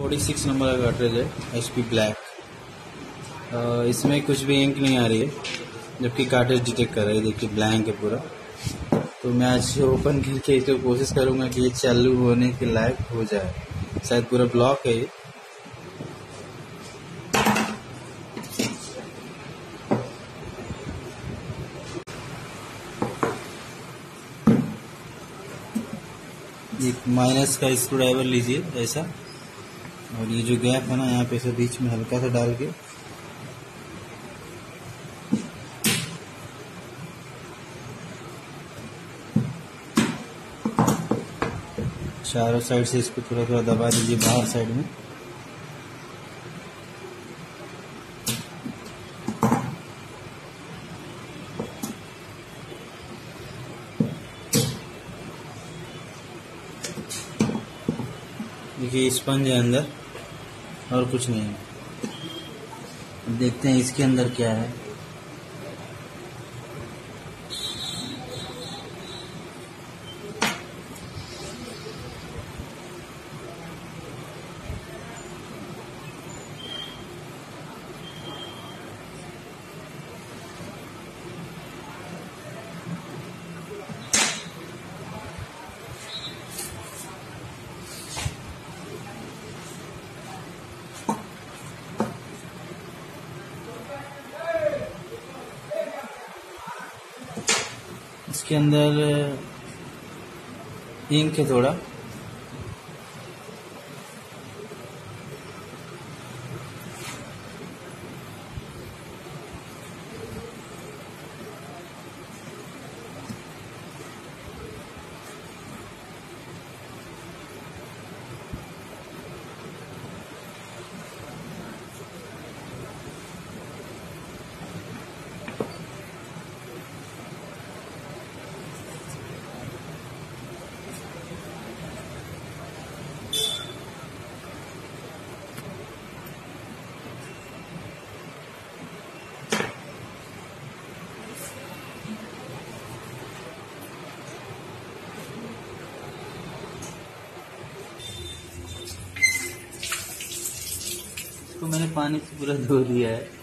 Forty six number का cartridge है H P black इसमें कुछ भी इंक नहीं आ रही है, जबकि कार्ट्रेज डिटेक्ट कर रहा है। देखिए ब्लैंक है पूरा। तो मैं आज ओपन करके इसको कोशिश करूँगा कि ये चालू होने के लायक हो जाए। शायद पूरा ब्लॉक है ये। एक माइनस का स्क्रू ड्राइवर लीजिए, ऐसा। और ये जो गैप है ना, यहाँ पे से बीच में हल्का सा डाल के। चारों साइड से इसको थोड़ा थोड़ा दबा दीजिए, बाहर साइड में। देखिए स्पंज है अंदर। और कुछ नहीं। है देखते हैं इसके अंदर क्या है। इसके अंदर इंक है थोड़ा। इसको मैंने पानी से पूरा धो दिया है।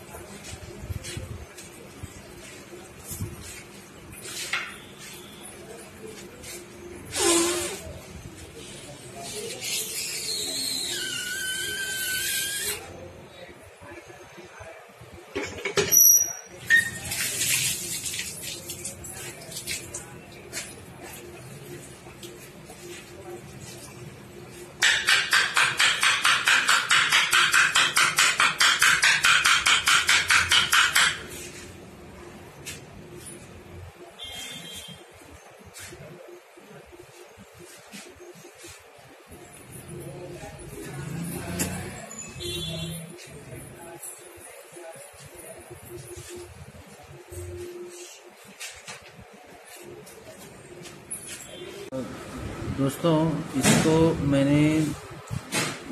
दोस्तों, इसको मैंने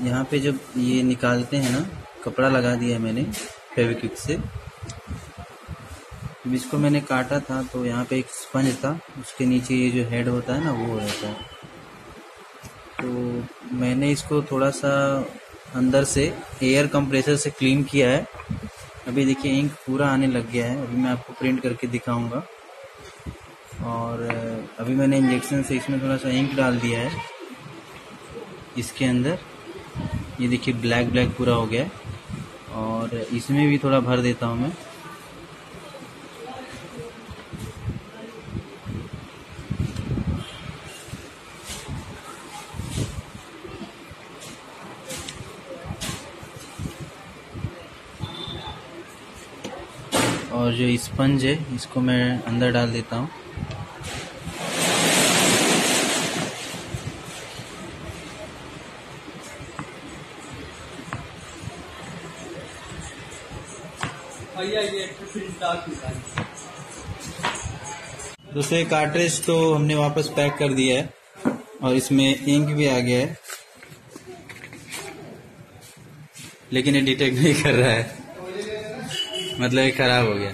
यहाँ पे जब ये निकालते हैं ना, कपड़ा लगा दिया मैंने फेविक्विक से। जब इसको मैंने काटा था तो यहाँ पे एक स्पंज था, उसके नीचे ये जो हेड होता है ना, वो रहता है। तो मैंने इसको थोड़ा सा अंदर से एयर कंप्रेसर से क्लीन किया है। अभी देखिए इंक पूरा आने लग गया है। अभी मैं आपको प्रिंट करके दिखाऊँगा। और अभी मैंने इंजेक्शन से इसमें थोड़ा सा इंक डाल दिया है। इसके अंदर। ये देखिए ब्लैक ब्लैक पूरा हो गया और इसमें भी थोड़ा भर देता हूँ मैं। और जो स्पंज है, इसको मैं अंदर डाल देता हूँ। दूसरे कार्ट्रेज तो हमने वापस पैक कर दिया है और इसमें इंक भी आ गया है। लेकिन ये डिटेक्ट नहीं कर रहा है। मतलब ये खराब हो गया।